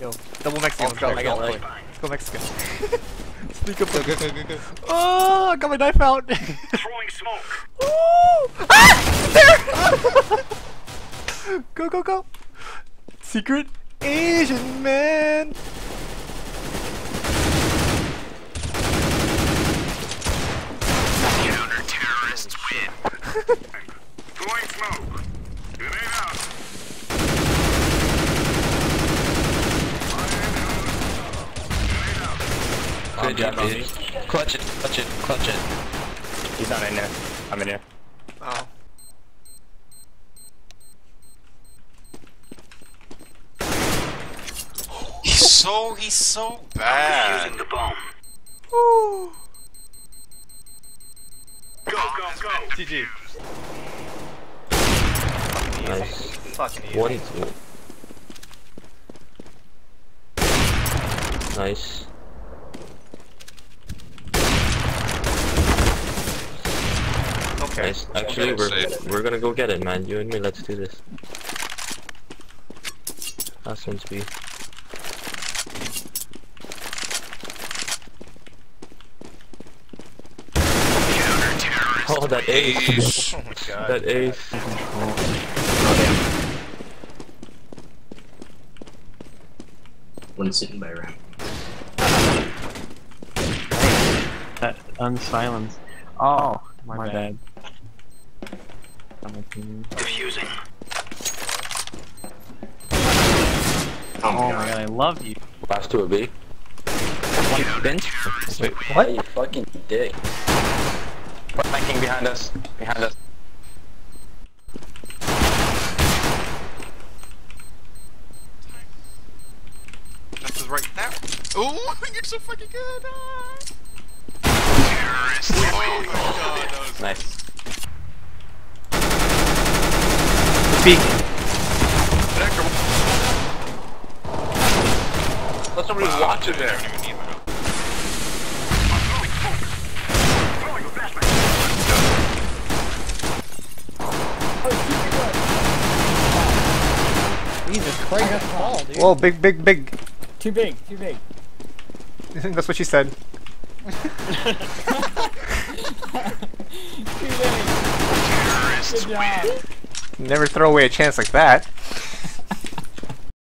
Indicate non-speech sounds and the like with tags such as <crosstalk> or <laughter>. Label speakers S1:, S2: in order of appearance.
S1: Yo, double Mexican.
S2: Oh, I
S1: go.
S2: got light.
S1: Let's go Mexican. <laughs> Sneak up.
S2: Go, go, go, go, go.
S1: Oh, I got my knife out.
S3: Throwing smoke. <laughs>
S1: Ooh! Ah! There! <laughs> go, go, go! Secret Asian man!
S3: Counter-terrorists win. Throwing smoke. Grenade out.
S2: Good job, dude. Clutch it, clutch it, clutch it.
S4: He's not in there. I'm in here.
S1: Oh.
S5: He's so he's so bad.
S3: I'm Using the bomb.
S1: Ooh.
S3: Go, go, go.
S1: GG.
S6: Nice.
S1: Fucking easy.
S6: One. Nice.
S1: Okay.
S6: Nice. Actually, we're
S5: safe.
S6: we're gonna go get it, man. You and me, let's do this. Last one's to
S3: Counter-terrorists
S6: Oh, that ace.
S1: Oh my god.
S6: that ace.
S7: One sitting by ramp.
S8: That unsilence. Oh, my,
S7: My
S8: bad.
S3: Defusing.
S7: Oh
S8: Oh
S7: my
S8: my
S7: god.
S8: god, I love you.
S6: Last two are B.
S2: One bench. Wait,
S6: What? You fucking dick.
S4: Flanking behind us. Behind us.
S5: That's his right now. Oh, <laughs> you're so fucking good. Ah.
S3: Terrorists
S5: Oh my god, that was
S4: Nice.
S1: Speak.
S5: Let somebody watch it there.
S3: Throwing a flashbang.
S9: Jesus Christ, that's tall, dude.
S1: Whoa, big, big, big.
S9: Too big, too big. <laughs>
S1: That's what she said. <laughs>
S9: Too big. Good job.
S1: Never throw away a chance like that.